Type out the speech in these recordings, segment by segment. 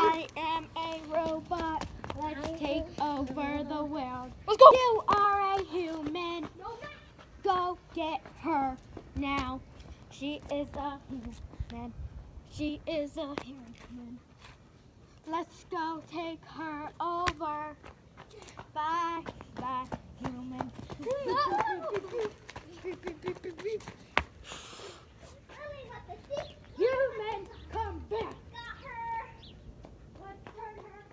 I am a robot. Let's take over the world. Let's go. You are a human. Go get her now. She is a human. She is a human. Let's go take her over. Bye, bye, human. Human, come back. Let's turn her.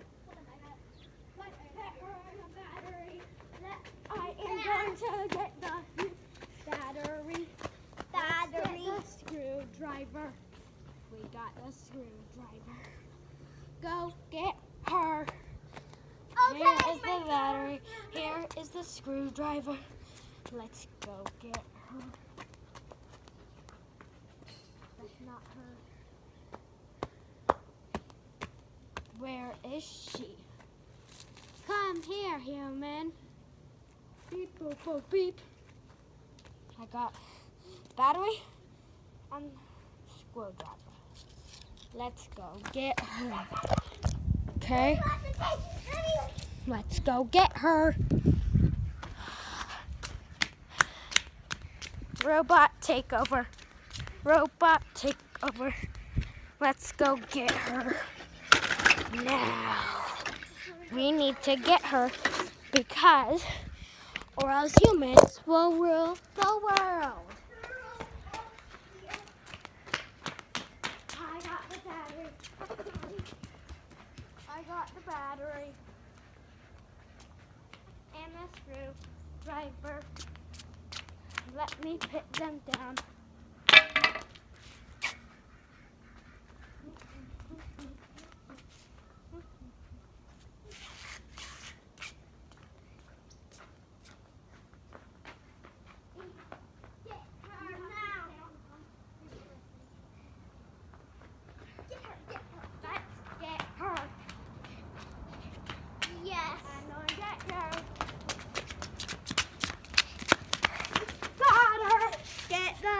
Let's put her in a battery. Let- I am going to get the battery. Let's get the screwdriver. We got the screwdriver. Go get her. Here is the battery. Here is the screwdriver. Let's go get her. That's not her. Where is she? Come here, human. Beep, boop, boop, beep. I got battery and screwdriver. Let's go get her. Okay, let's go get her. Robot takeover. Robot takeover. Let's go get her now. We need to get her because, or else humans will rule the world. I got the battery. I got the battery. And the screwdriver. Let me put them down. Get her now. Get her, get her. Let's get her. Yes. I'm gonna get her. Got her. Get the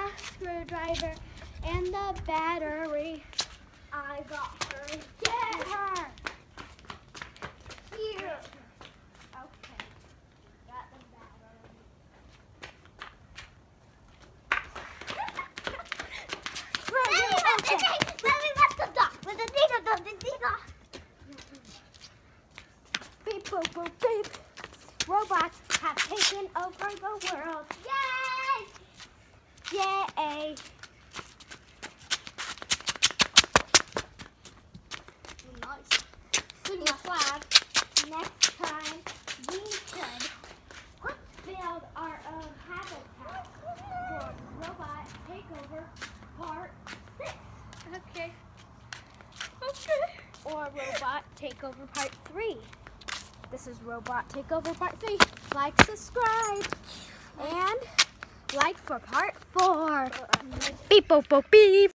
screwdriver and the battery. I got her. Get her. Here. Okay. Got the battery. Beep, boop, boop, beep. Robots have taken over the world. Yay! Yay! Nice. Good flag. Next time, we should build our own habitat for robot takeover part six. Okay. Okay. Or robot takeover part three. This is robot takeover part three. Like, subscribe, and like for part four. Beep, boop, boop, beep.